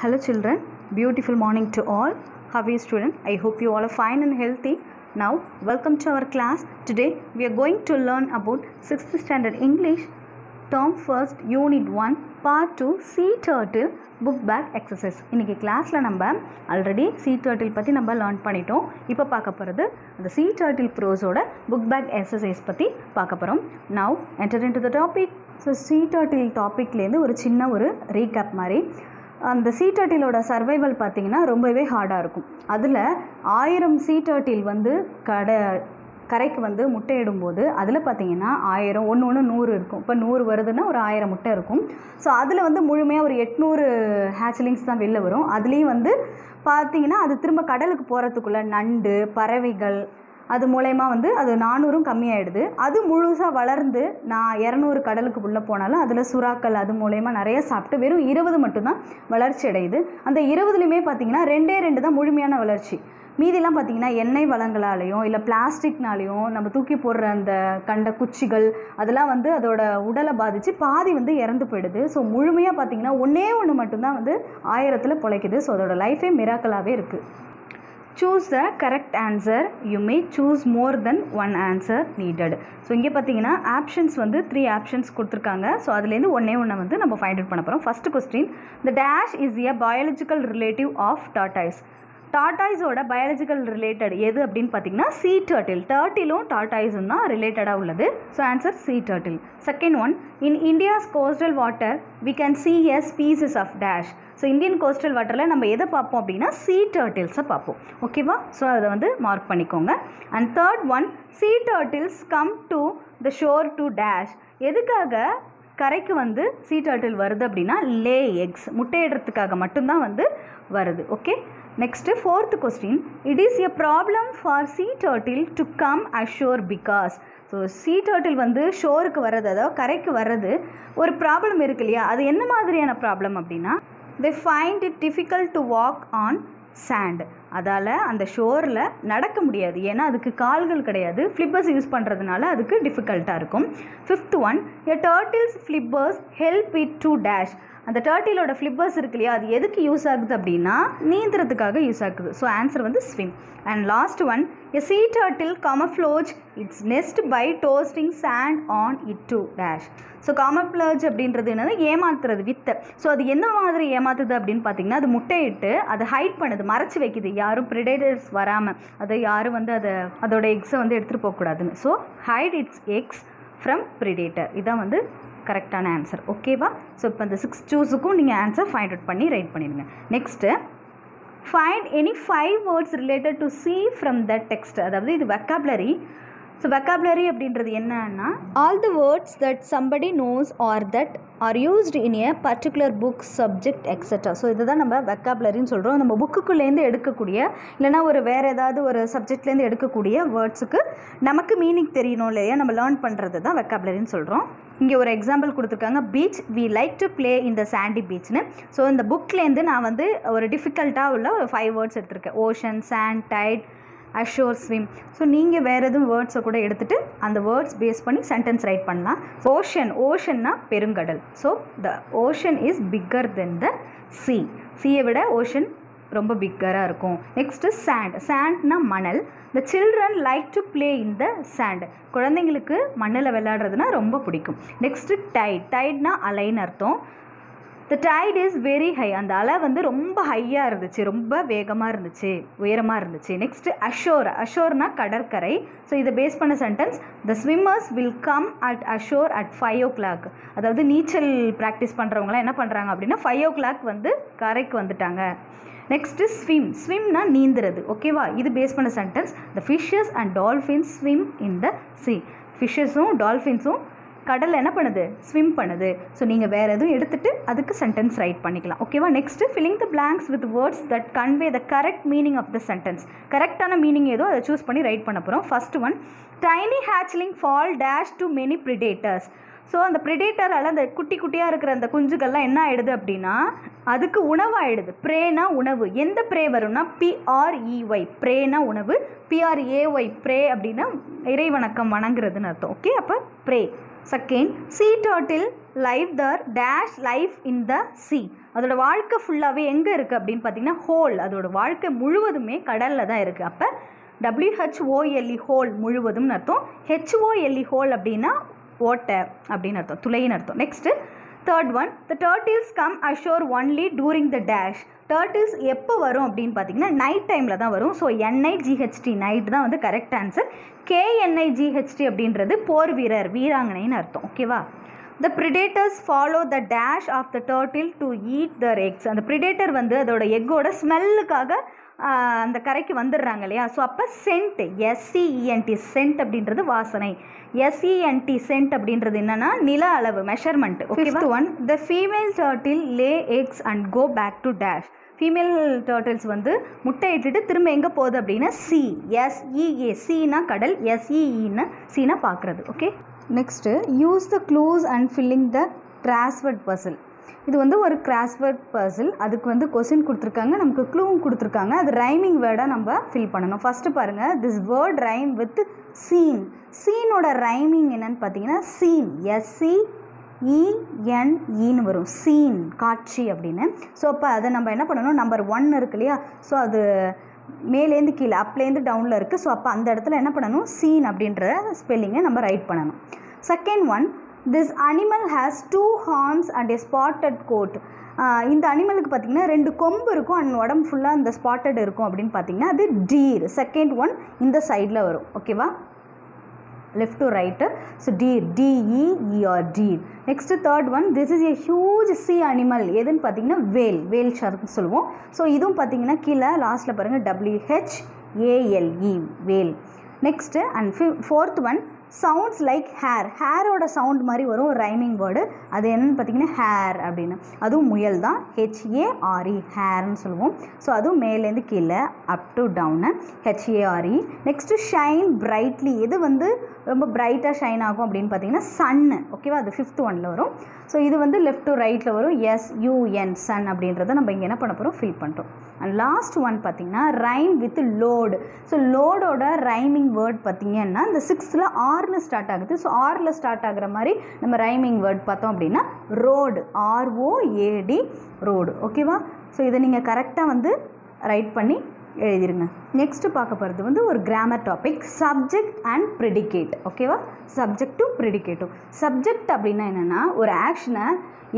Hello children, beautiful morning to all. How are you student? I hope you all are fine and healthy. Now, welcome to our class. Today we are going to learn about 6th standard English, term first, unit 1, part 2, sea turtle book back exercise. இன்னைக்கு கிளாஸில் நம்ம already sea turtle பற்றி நம்ம learn பண்ணிட்டோம் இப்போ பார்க்க போகிறது அந்த sea turtle ப்ரோஸோட புக் பேக் எக்ஸசைஸ் பற்றி பார்க்க போகிறோம் now enter into the topic so sea turtle டாப்பிக்லேருந்து ஒரு சின்ன ஒரு ரீகேப் மாதிரி அந்த சீ டர்ட்டிலோட சர்வைவல் பார்த்தீங்கன்னா ரொம்பவே ஹார்டாக இருக்கும். அதில் ஆயிரம் சீ டர்ட்டில் வந்து கடை கரைக்கு வந்து முட்டையிடும்போது அதில் பார்த்தீங்கன்னா ஆயிரம் ஒன்று ஒன்று நூறு இருக்கும். இப்போ நூறு வருதுன்னா ஒரு ஆயிரம் முட்டை இருக்கும். ஸோ அதில் வந்து முழுமையாக ஒரு எட்நூறு ஹேச்லிங்ஸ் தான் வெளில வரும். அதுலேயும் வந்து பார்த்தீங்கன்னா அது திரும்ப கடலுக்கு போகிறதுக்குள்ளே நண்டு பறவைகள் அது மூலயமா வந்து அது நானூறும் கம்மியாயிடுது. அது முழுசாக வளர்ந்து நான் இரநூறு கடலுக்கு உள்ளே போனாலும் அதில் சுறாக்கள் அது மூலயமா நிறைய சாப்பிட்டு வெறும் இருபது மட்டும்தான் வளர்ச்சி அடையுது. அந்த இருபதுலையுமே பார்த்தீங்கன்னா ரெண்டே ரெண்டு தான் முழுமையான வளர்ச்சி. மீதிலாம் பார்த்தீங்கன்னா எண்ணெய் வளங்களாலேயும் இல்லை பிளாஸ்டிக்னாலேயும் நம்ம தூக்கி போடுற அந்த கண்ட குச்சிகள் அதெல்லாம் வந்து அதோட உடலை பாதித்து பாதி வந்து இறந்து போயிடுது. ஸோ முழுமையாக பார்த்தீங்கன்னா ஒன்றே ஒன்று மட்டும்தான் வந்து ஆயிரத்தில் பிழைக்குது. ஸோ அதோடய லைஃபே மிராக்கலாகவே இருக்குது choose the correct answer you may choose more than one answer needed so இங்கே பார்த்தீங்கன்னா ஆப்ஷன்ஸ் வந்து த்ரீ ஆப்ஷன்ஸ் கொடுத்துருக்காங்க. ஸோ அதுலேருந்து ஒன்றே ஒன்று வந்து நம்ம ஃபைண்ட் அவுட் பண்ண போகிறோம் first question the dash is a biological relative of tortoise டாட்டாய்ஸோட biological related எது அப்படின்னு பார்த்தீங்கன்னா சி டர்ட்டில் டர்ட்டிலும் டாட்டாய்ஸும் தான் ரிலேட்டடாக உள்ளது. So answer sea turtle second one in India's coastal water we can see a species of dash so Indian coastal வாட்டரில் நம்ம எதை பார்ப்போம் அப்படின்னா சீ டர்ட்டில்ஸை பார்ப்போம். ஓகேவா ஸோ அதை வந்து மார்க் பண்ணிக்கோங்க. And third one sea turtles come to the shore to dash எதுக்காக? கரைக்கு வந்து சீ டர்ட்டில் வருது அப்படின்னா லே எக்ஸ் முட்டையிடுறதுக்காக மட்டும்தான் வந்து வருது. Okay next fourth question it is a problem for sea turtle to come ashore because so sea turtle வந்து ஷோருக்கு வர்றது அதாவது கரைக்கு வர்றது ஒரு ப்ராப்ளம் இருக்கு இல்லையா? அது என்ன மாதிரியான ப்ராப்ளம் அப்படின்னா they find it difficult to walk on sand அதால் அந்த ஷோரில் நடக்க முடியாது. ஏன்னா அதுக்கு கால்கள் கிடையாது. ஃப்ளிப்பர்ஸ் யூஸ் பண்ணுறதுனால அதுக்கு டிஃபிகல்ட்டாக இருக்கும். Fifth one a turtles flippers help it to dash அந்த டர்ட்டிலோட ஃப்ளிப்பர்ஸ் இருக்கு இல்லையா அது எதுக்கு யூஸ் ஆகுது அப்படின்னா நீந்துறதுக்காக யூஸ் ஆகுது. ஸோ ஆன்சர் வந்து swim and last one a sea turtle camouflage its nest by tossing sand on it to dash so camouflage அப்படின்றது என்னது? ஏமாத்துறது வித்தை. ஸோ அது எந்த மாதிரி ஏமாத்துது அப்படின்னு பார்த்தீங்கன்னா அது முட்டையிட்டு அதை ஹைட் பண்ணுது மறைச்சி வைக்குது. யாரும் ப்ரிடேட்டர்ஸ் வராமல் அதை யாரும் வந்து அதை அதோட எக்ஸை வந்து எடுத்துகிட்டு போகக்கூடாதுன்னு. So hide its eggs from predator இதான் வந்து கரெக்டான ஆன்சர் ஓகேவா ஸோ இப்போ இந்த சிக்ஸ் சூஸுக்கும் நீங்கள் ஆன்சர் ஃபைண்ட் அவுட் பண்ணி ரைட் பண்ணிடுங்க. Next find any five words related to sea from the text அதாவது இது வெக்காபுலரி ஸோ வெக்காபுலரி அப்படின்றது என்னன்னா all the words that somebody knows or that are used in a particular book subject extra so இதுதான் நம்ம வெக்காபுலரின்னு சொல்கிறோம் நம்ம புக்குக்குள்ளேருந்து எடுக்கக்கூடிய இல்லைனா ஒரு வேறு ஏதாவது ஒரு சப்ஜெக்ட்லேருந்து எடுக்கக்கூடிய வேர்ட்ஸுக்கு நமக்கு மீனிங் தெரியணும் இல்லையா? நம்ம லேர்ன் பண்ணுறது தான் வெக்காபுலரின்னு சொல்கிறோம் இங்கே ஒரு எக்ஸாம்பிள் கொடுத்துருக்காங்க. Beach we like to play இந்த சாண்டி பீச்னு ஸோ இந்த புக்லேருந்து நான் வந்து ஒரு டிஃபிகல்ட்டாக உள்ள ஒரு ஃபைவ் வேர்ட்ஸ் எடுத்திருக்கேன். Ocean sand tide ashore swim so நீங்கள் வேறு எதுவும் வேர்ட்ஸை கூட எடுத்துகிட்டு அந்த வேர்ட்ஸ் பேஸ் பண்ணி சென்டென்ஸ் ரைட் பண்ணலாம். ஓஷன் ஓஷன்னா பெருங்கடல். So the ocean is bigger than the sea சீயை விட ஓஷன் ரொம்ப பிக்கராக இருக்கும். நெக்ஸ்ட்டு சாண்ட் சாண்ட்னா மணல். The children like to play in the sand குழந்தைங்களுக்கு மண்ணில் விளையாடுறதுனா ரொம்ப பிடிக்கும். நெக்ஸ்ட்டு டைட் டைட்னா அலைன்னு அர்த்தம். The tide is very high அந்த அலை வந்து ரொம்ப ஹையாக இருந்துச்சு. ரொம்ப வேகமாக இருந்துச்சு. உயரமாக இருந்துச்சு. நெக்ஸ்ட்டு அஷோர் அஷோர்னா கடற்கரை. ஸோ இதை பேஸ் பண்ண sentence the swimmers will come at ashore at five o'clock அதாவது நீச்சல் ப்ராக்டிஸ் பண்ணுறவங்களாம் என்ன பண்ணுறாங்க அப்படின்னா ஃபைவ் ஓ கிளாக் வந்து கரைக்கு வந்துட்டாங்க. நெக்ஸ்ட்டு ஸ்விம் ஸ்விம்னா நீந்துறது. ஓகேவா இது பேஸ் பண்ண sentence the fishes and dolphins swim in the sea ஃபிஷ்ஷஸும் டால்ஃபின்ஸும் கடல் என்ன பண்ணுது? ஸ்விம் பண்ணுது. ஸோ நீங்கள் வேறு எதுவும் எடுத்துகிட்டு அதுக்கு சென்டென்ஸ் ரைட் பண்ணிக்கலாம். ஓகேவா next filling the blanks with words that convey the correct meaning of the sentence கரெக்டான மீனிங் ஏதோ அதை சூஸ் பண்ணி ரைட் பண்ண போகிறோம் first one tiny hatchling fall dash to many predators so அந்த ப்ரிடேட்டரால் அந்த குட்டி குட்டியாக இருக்கிற அந்த குஞ்சுகள்லாம் என்ன ஆகிடுது அப்படின்னா அதுக்கு உணவாயிடுது. ப்ரேனா உணவு. எந்த ப்ரே வரும்னா பிஆர்இஒய் ப்ரேனா உணவு. பிஆர்ஏஒய் ப்ரே அப்படின்னா இறைவணக்கம் வணங்குறதுன்னு அர்த்தம். ஓகே அப்போ pray second sea turtle live their dash life in the sea அதோட வாழ்க்கை ஃபுல்லாகவே எங்கே இருக்குது அப்படின்னு பார்த்தீங்கன்னா ஹோல் அதோட வாழ்க்கை முழுவதுமே கடலில் தான் இருக்குது அப்போ டபிள்யூஹெச்ஓஎல்இ ஹோல் முழுவதும்னு அர்த்தம். ஹெச்ஓஎல்இ ஹோல் அப்படின்னா ஓட்டை அப்படின்னு அர்த்தம் துளைன்னு அர்த்தம். Next third one the turtles come ashore only during the dash turtles எப்போ வரும் அப்படின்னு பார்த்தீங்கன்னா நைட் டைமில் தான் வரும். ஸோ என்ஐ ஜிஹெச்டி நைட் தான் வந்து கரெக்ட் ஆன்சர் கேஎன்ஐ ஜிஹெச்டி அப்படின்றது போர் வீரர் வீராங்கனைன்னு அர்த்தம். ஓகேவா the predators follow the dash of the turtle to eat their eggs அந்த ப்ரிடேட்டர் வந்து அதோட எக்கோட ஸ்மெல்லுக்காக அந்த கரைக்கு வந்துடுறாங்க இல்லையா? ஸோ அப்போ சென்ட் எஸ்சிஇஎன்டி சென்ட் அப்படின்றது வாசனை. எஸ்இஎன்டி சென்ட் அப்படின்றது என்னன்னா நில அளவு measurement fifth one the female turtle lay eggs and go back to dash female turtles வந்து முட்டை இட்டுட்டு திரும்ப எங்கே போகுது அப்படின்னா சி எஸ்இஏ சினா கடல் எஸ்இஇன்னு சீனா பார்க்குறது okay next use the clues and filling the crossword puzzle இது வந்து ஒரு கிராஸ்வேர்ட் பர்சில் அதுக்கு வந்து கொஸ்டின் கொடுத்துருக்காங்க. நமக்கு க்ளூவும் கொடுத்துருக்காங்க. அது ரைமிங் வேர்டாக நம்ம ஃபில் பண்ணணும். ஃபஸ்ட்டு பாருங்கள் this word rhyme with seen சீனோட rhyming என்னன்னு பார்த்தீங்கன்னா சீன் எஸ்சி இஎன்இன்னு வரும். சீன் காட்சி அப்படின்னு. ஸோ அப்போ அதை நம்ம என்ன பண்ணணும்? நம்பர் ஒன் இருக்கு இல்லையா? ஸோ அது மேலேருந்து கீழே அப்லேருந்து டவுனில் இருக்குது ஸோ அப்போ அந்த இடத்துல என்ன பண்ணணும்? சீன் அப்படின்ற ஸ்பெல்லிங்கை நம்ம ரைட் பண்ணணும். Second one this animal has two horns and a spotted coat இந்த அனிமலுக்கு பார்த்திங்கன்னா ரெண்டு கொம்பு இருக்கும். அண்ட் உடம்பு ஃபுல்லாக இந்த ஸ்பாட்டட் இருக்கும் அப்படின்னு பார்த்தீங்கன்னா அது டீர் செகண்ட் ஒன் இந்த சைடில் வரும். ஓகேவா left to right so deer D E E R deer next third one this is a huge sea animal எதுன்னு பார்த்தீங்கன்னா வேல் வேல் ஷார்க்னு சொல்லுவோம். ஸோ இதுவும் பார்த்தீங்கன்னா கீழே லாஸ்ட்டில் பாருங்கள் W H A L E whale next and ஃபி fourth one sounds like hair ஹேரோட sound மாதிரி வரும் ரைமிங் வேர்டு அது என்னென்னு பார்த்தீங்கன்னா ஹேர் அப்படின்னு. அதுவும் முயல் தான். ஹெச்ஏஆர்இ ஹேர்னு சொல்லுவோம். ஸோ அதுவும் மேலேருந்து கீழே up to down H A R E next shine brightly எது வந்து ரொம்ப பிரைட்டாக ஷைன் ஆகும் அப்படின்னு பார்த்தீங்கன்னா சன்னு ஓகேவா அது ஃபிஃப்த் ஒனில் வரும். ஸோ இது வந்து லெஃப்ட் டு ரைட்டில் வரும். எஸ் யூஎன் சன் அப்படின்றத நம்ம இங்கே என்ன பண்ண போகிறோம் ஃபில் பண்ணுறோம் அண்ட் லாஸ்ட் ஒன் பார்த்திங்கன்னா ரைம் வித் லோடு ஸோ லோடோட ரைமிங் வேர்ட் பார்த்திங்கன்னா இந்த சிக்ஸ்த்தில் ஆரில் ஸ்டார்ட் ஆகுது. ஸோ ஆறில் ஸ்டார்ட் ஆகுற மாதிரி நம்ம ரைமிங் வேர்ட் பார்த்தோம் அப்படின்னா road R O A D road ஓகேவா ஸோ இதை நீங்கள் கரெக்டாக வந்து ரைட் பண்ணி எழுதிருங்க. நெக்ஸ்ட்டு பார்க்க போகிறது வந்து ஒரு grammar topic subject and predicate ஓகேவா சப்ஜெக்டும் ப்ரிடிகேட்டும் சப்ஜெக்ட் அப்படின்னா என்னென்னா ஒரு ஆக்ஷனை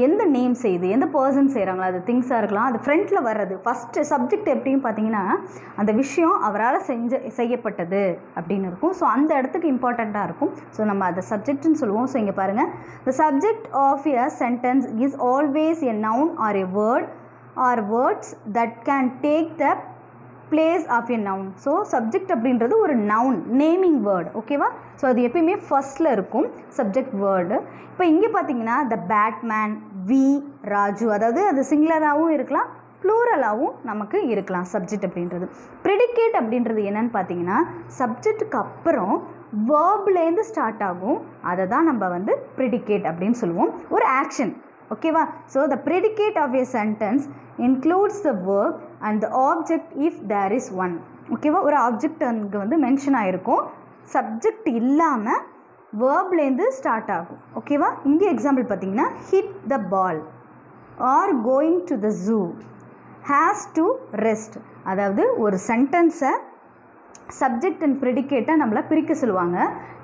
எந்த நேம் செய்யுது எந்த பர்சன் செய்கிறாங்களோ அது திங்ஸாக இருக்கலாம் அது ஃப்ரண்ட்டில் வர்றது. ஃபஸ்ட்டு சப்ஜெக்ட் எப்படின்னு பார்த்தீங்கன்னா அந்த விஷயம் அவரால் செஞ்ச செய்யப்பட்டது அப்படின்னு இருக்கும். ஸோ அந்த இடத்துக்கு இம்பார்ட்டண்ட்டாக இருக்கும். ஸோ நம்ம அதை சப்ஜெக்ட்னு சொல்லுவோம். ஸோ இங்கே பாருங்கள் the subject of a sentence is always a noun or a word or words that can take the place of a noun so subject அப்படின்றது ஒரு நவுன் நேமிங் வேர்டு ஓகேவா ஸோ அது எப்பயுமே ஃபஸ்ட்டில் இருக்கும் சப்ஜெக்ட் வேர்டு இப்போ இங்கே பார்த்தீங்கன்னா த பேட்மேன் வி ராஜு அதாவது அது சிங்குலராகவும் இருக்கலாம் ப்ளூரலாகவும் நமக்கு இருக்கலாம் சப்ஜெக்ட் அப்படின்றது. ப்ரிடிகேட் அப்படின்றது என்னன்னு பார்த்தீங்கன்னா சப்ஜெக்ட்டுக்கு அப்புறம் வேர்ப்லேருந்து ஸ்டார்ட் ஆகும். அதை தான் நம்ம வந்து ப்ரிடிகேட் அப்படின்னு சொல்லுவோம். ஒரு ஆக்ஷன் ஓகேவா so the predicate of a sentence includes the work and the object if there is one ஓகேவா ஒரு ஆப்ஜெக்ட் அங்கே வந்து மென்ஷன் ஆகிருக்கும் சப்ஜெக்ட் இல்லாமல் வேர்ப்லேருந்து ஸ்டார்ட் ஆகும். ஓகேவா இங்கே எக்ஸாம்பிள் பார்த்தீங்கன்னா hit the ball are going to the zoo has to rest அதாவது ஒரு சென்டென்ஸை சப்ஜெக்ட் அண்ட் ப்ரெடிகேட்டை நம்மளை பிரிக்க சொல்லுவாங்க.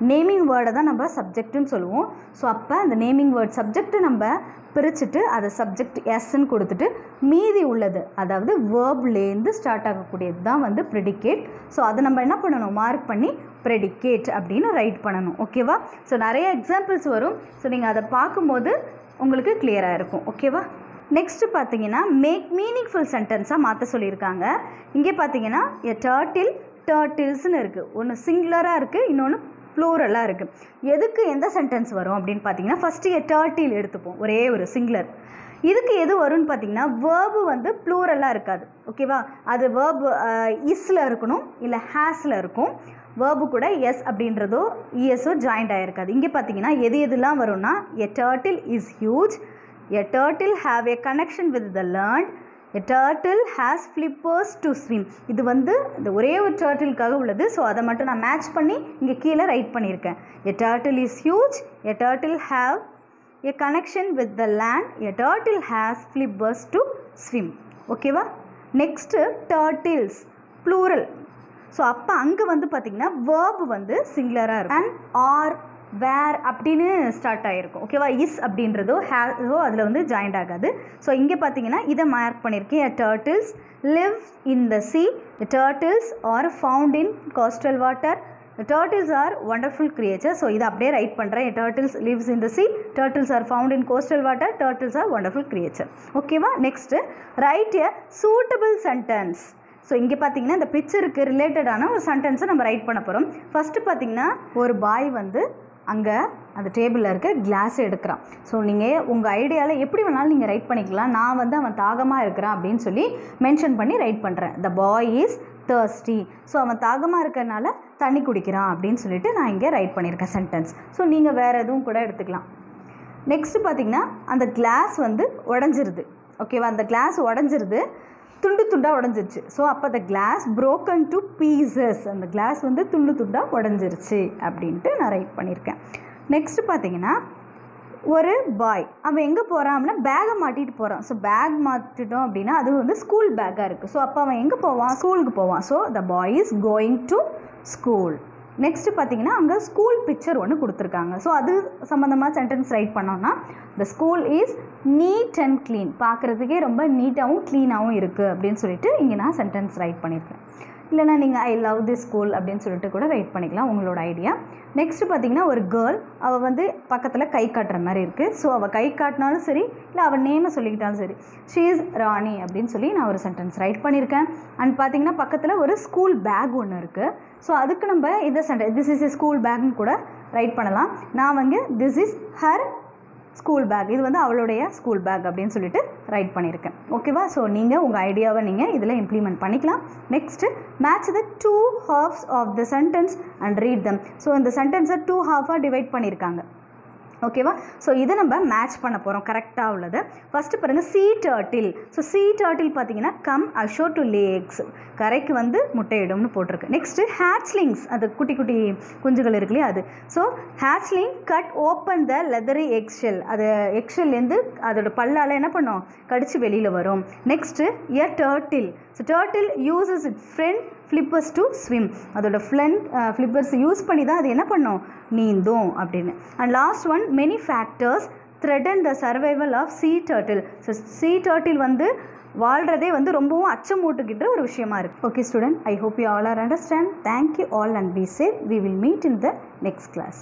நேமிங் வேர்டை தான் நம்ம சப்ஜெக்ட்டுன்னு சொல்லுவோம். ஸோ அப்போ அந்த நேமிங் வேர்ட் சப்ஜெக்ட்டு நம்ம பிரிச்சுட்டு அதை சப்ஜெக்ட் எஸ்ன்னு கொடுத்துட்டு மீதி உள்ளது அதாவது வேர்ப்லேருந்து ஸ்டார்ட் ஆகக்கூடியது தான் வந்து ப்ரெடிகேட் ஸோ அதை நம்ம என்ன பண்ணணும்? மார்க் பண்ணி ப்ரெடிகேட் அப்படின்னு ரைட் பண்ணணும். ஓகேவா ஸோ நிறைய எக்ஸாம்பிள்ஸ் வரும். ஸோ நீங்கள் அதை பார்க்கும்போது உங்களுக்கு கிளியராக இருக்கும். ஓகேவா நெக்ஸ்ட்டு பார்த்தீங்கன்னா மேக் மீனிங்ஃபுல் சென்டென்ஸாக மாற்ற சொல்லியிருக்காங்க. இங்கே பார்த்தீங்கன்னா எ டர்ட்டில் டர்ட்டில்ஸ்னு இருக்குது ஒன்று சிங்குலராக இருக்குது இன்னொன்று ப்ளூரலாக இருக்குது எதுக்கு எந்த சென்டென்ஸ் வரும் அப்படின்னு பார்த்தீங்கன்னா ஃபஸ்ட்டு எ டர்ட்டில் எடுத்துப்போம். ஒரே ஒரு சிங்குலர் இதுக்கு எது வரும்னு பார்த்தீங்கன்னா வேர்பு வந்து ப்ளூரலாக இருக்காது. ஓகேவா அது வேர்பு இஸ்ஸில் இருக்கணும் இல்லை ஹேஸில் இருக்கும். வேர்பு கூட எஸ் அப்படின்றதோ இஎஸ்ஸோ ஜாயிண்ட் ஆகிருக்காது இங்கே பார்த்தீங்கன்னா எது எதுலாம் வரும்னா a turtle is huge a turtle have a connection with the land a turtle has flippers to swim இது வந்து இந்த ஒரே ஒரு டர்ட்டிலுக்காக உள்ளது. ஸோ அதை மட்டும் நான் மேட்ச் பண்ணி இங்கே கீழே ரைட் பண்ணியிருக்கேன். A turtle is huge a turtle have a connection with the land a turtle has flippers to swim ஓகேவா நெக்ஸ்ட்டு டர்ட்டில்ஸ் ப்ளூரல் ஸோ அப்போ அங்கே வந்து பார்த்திங்கன்னா வேர்பு வந்து சிங்குலராக இருக்கும். அண்ட் ஆர் வேர் அப்படின்னு ஸ்டார்ட் ஆகிருக்கும் ஓகேவா இஸ் அப்படின்றதோ ஹேவோ அதில் வந்து ஜாயிண்ட் ஆகாது. ஸோ இங்கே பார்த்தீங்கன்னா இதை மார்க் பண்ணியிருக்கேன் turtles live in the sea turtles are found in coastal water turtles are wonderful creature so இதை அப்படியே ரைட் பண்ணுறேன் turtles lives in the sea turtles are found in coastal water turtles are wonderful creature ஓகேவா next write a suitable sentence so இங்கே பார்த்தீங்கன்னா இந்த பிக்சருக்கு ரிலேட்டடான ஒரு சென்டென்ஸை நம்ம ரைட் பண்ண போகிறோம் ஃபஸ்ட்டு பார்த்தீங்கன்னா ஒரு பாய் வந்து அங்கே அந்த டேபிளில் இருக்க கிளாஸ் எடுக்கிறான். ஸோ நீங்கள் உங்கள் ஐடியாவில் எப்படி வேணாலும் நீங்கள் ரைட் பண்ணிக்கலாம். நான் வந்து அவன் தாகமாக இருக்கிறான் அப்படின்னு சொல்லி மென்ஷன் பண்ணி ரைட் பண்ணுறேன் the boy is thirsty so அவன் தாகமாக இருக்கிறனால தண்ணி குடிக்கிறான் அப்படின்னு சொல்லிட்டு நான் இங்கே ரைட் பண்ணியிருக்கேன் சென்டென்ஸ் ஸோ நீங்கள் வேறு எதுவும் கூட எடுத்துக்கலாம். நெக்ஸ்ட்டு பார்த்தீங்கன்னா அந்த கிளாஸ் வந்து உடஞ்சிருது. ஓகேவா அந்த கிளாஸ் உடஞ்சிருது. துண்டு துண்டாக உடஞ்சிருச்சு. ஸோ அப்போ அந்த கிளாஸ் ப்ரோக்கன் டு பீசஸ் அந்த கிளாஸ் வந்து துண்டு துண்டாக உடஞ்சிருச்சு அப்படின்ட்டு நான் ரைட் பண்ணியிருக்கேன் நெக்ஸ்ட்டு பார்த்தீங்கன்னா ஒரு பாய் அவன் எங்கே போகிறான் அப்படின்னா பேகை மாட்டிட்டு போகிறான் ஸோ பேக் மாட்டிட்டோம் அப்படின்னா அது வந்து ஸ்கூல் பேக்காக இருக்குது ஸோ அப்போ அவன் எங்கே போவான்? ஸ்கூலுக்கு போவான். So the boy is going to school next பார்த்தீங்கன்னா அங்கே ஸ்கூல் பிக்சர் ஒன்று கொடுத்துருக்காங்க. ஸோ அது சம்மந்தமாக சென்டென்ஸ் ரைட் பண்ணோன்னா the school is neat and clean பார்க்குறதுக்கே ரொம்ப நீட்டாகவும் க்ளீனாகவும் இருக்குது அப்படின்னு சொல்லிட்டு இங்கே நான் சென்டென்ஸ் ரைட் பண்ணியிருக்கேன். இல்லைனா நீங்கள் ஐ லவ் தி ஸ்கூல் அப்படின்னு சொல்லிட்டு கூட ரைட் பண்ணிக்கலாம் உங்களோட ஐடியா நெக்ஸ்ட்டு பார்த்தீங்கன்னா ஒரு கேர்ள் அவள் வந்து பக்கத்தில் கை காட்டுற மாதிரி இருக்குது ஸோ அவள் கை காட்டினாலும் சரி இல்லை அவள் நேமை சொல்லிக்கிட்டாலும் சரி ஷீ இஸ் ராணி அப்படின்னு சொல்லி நான் ஒரு சென்டென்ஸ் ரைட் பண்ணியிருக்கேன். அண்ட் பார்த்தீங்கன்னா பக்கத்தில் ஒரு ஸ்கூல் பேக் ஒன்று இருக்குது ஸோ அதுக்கு நம்ம இதை sentence this is a school பேக்னு கூட ரைட் பண்ணலாம். நான் வந்து this is her school bag இது வந்து அவளுடைய ஸ்கூல் பேக் அப்படின்னு சொல்லிட்டு ரைட் பண்ணியிருக்கேன். ஓகேவா ஸோ நீங்கள் உங்கள் ஐடியாவை நீங்கள் இதில் இம்ப்ளிமெண்ட் பண்ணிக்கலாம். Next match the two halves of the sentence and read them so இந்த சென்டென்ஸை டூ ஹாஃபாக டிவைட் பண்ணியிருக்காங்க. ஓகேவா? ஸோ இதை நம்ம மேட்ச் பண்ண போகிறோம் கரெக்டாக உள்ளது. ஃபஸ்ட்டு பாருங்கள் sea turtle so sea turtle பார்த்தீங்கன்னா come ashore to lay eggs கரைக்கு வந்து முட்டையிடும்னு போட்டிருக்கு. நெக்ஸ்ட்டு ஹேட்ச்லிங்ஸ் அது குட்டி குட்டி குஞ்சுகள் இருக்கு இல்லையா அது? So hatchling cut open the leathery eggshell அது எக்ஷெல்லேருந்து அதோட பல்லால் என்ன பண்ணும்? கடிச்சு வெளியில் வரும். Next a turtle so turtle uses it front flippers to swim அதோட ஃப்ளண்ட் ஃப்ளிப்பர்ஸ் யூஸ் பண்ணி தான் அது என்ன பண்ணும்? நீந்தும் அப்படின்னு. And last one many factors threaten the survival of sea turtle so sea turtle வந்து வாழ்கிறதே வந்து ரொம்பவும் அச்சமூட்டுக்கிட்ட ஒரு விஷயமா இருக்குது okay student I hope you all are understand thank you all and be safe we will meet in the next class